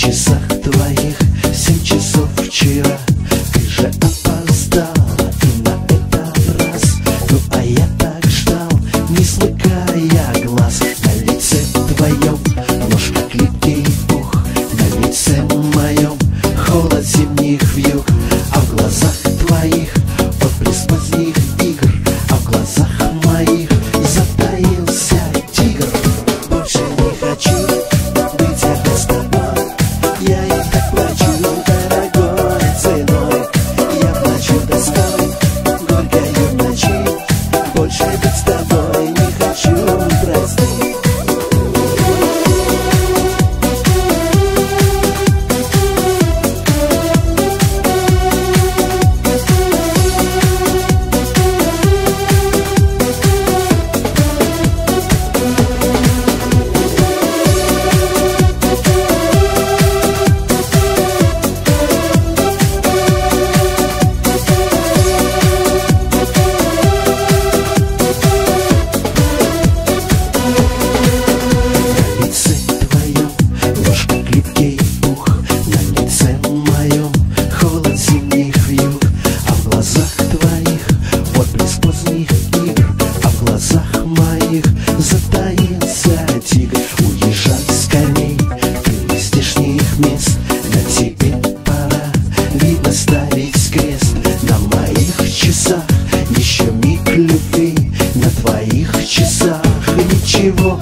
часах твоих Семь часов вчера. Ты же опоздала И на этот раз. Ну а я так ждал Не смыкая глаз. На лице твоем Нож как липкий пух На лице моем Холод зимних вьюг. А в глазах миг любви На твоих часах. Ничего